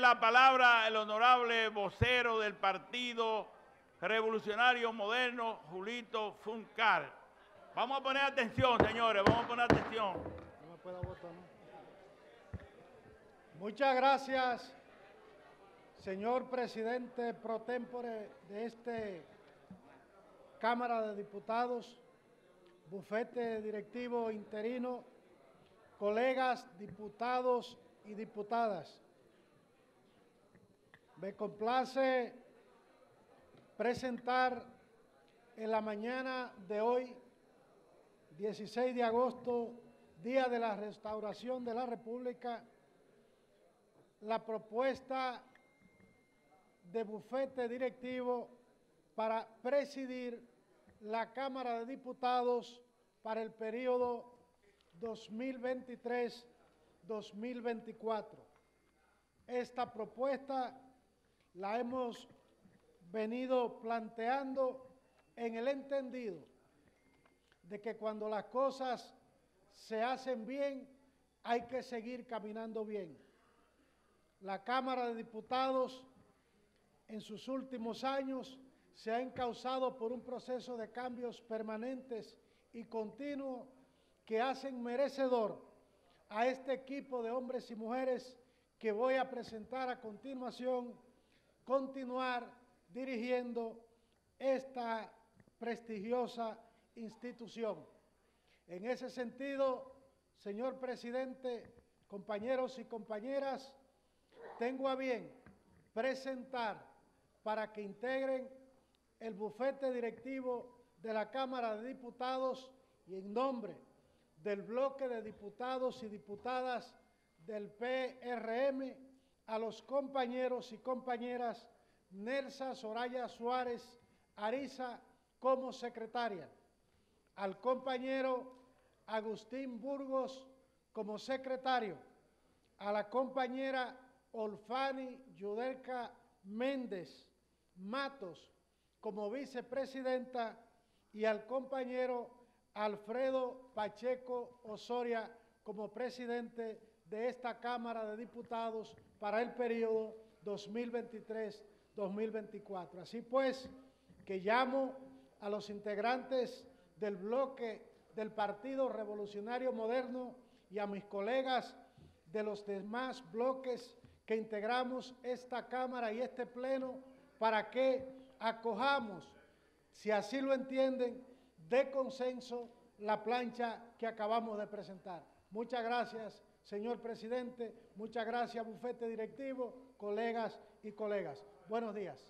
la palabra el honorable vocero del Partido Revolucionario Moderno, Julito Funcar. Vamos a poner atención, señores, vamos a poner atención. Muchas gracias, señor presidente pro tempore de este Cámara de Diputados, bufete directivo interino, colegas diputados y diputadas. Me complace presentar en la mañana de hoy, 16 de agosto, Día de la Restauración de la República, la propuesta de bufete directivo para presidir la Cámara de Diputados para el periodo 2023-2024. Esta propuesta la hemos venido planteando en el entendido de que cuando las cosas se hacen bien, hay que seguir caminando bien. La Cámara de Diputados en sus últimos años se ha encausado por un proceso de cambios permanentes y continuos que hacen merecedor a este equipo de hombres y mujeres que voy a presentar a continuación, continuar dirigiendo esta prestigiosa institución. En ese sentido, señor presidente, compañeros y compañeras, tengo a bien presentar para que integren el bufete directivo de la Cámara de Diputados y en nombre del bloque de diputados y diputadas del PRM a los compañeros y compañeras Nelsa Soraya Suárez Ariza como secretaria, al compañero Agustín Burgos como secretario, a la compañera Olfani Yudelka Méndez Matos como vicepresidenta y al compañero Alfredo Pacheco Osoria como presidente de esta Cámara de Diputados para el periodo 2023-2024. Así pues, que llamo a los integrantes del bloque del Partido Revolucionario Moderno y a mis colegas de los demás bloques que integramos esta Cámara y este Pleno para que acojamos, si así lo entienden, de consenso la plancha que acabamos de presentar. Muchas gracias, señor presidente. Muchas gracias, bufete directivo, colegas y colegas. Buenos días.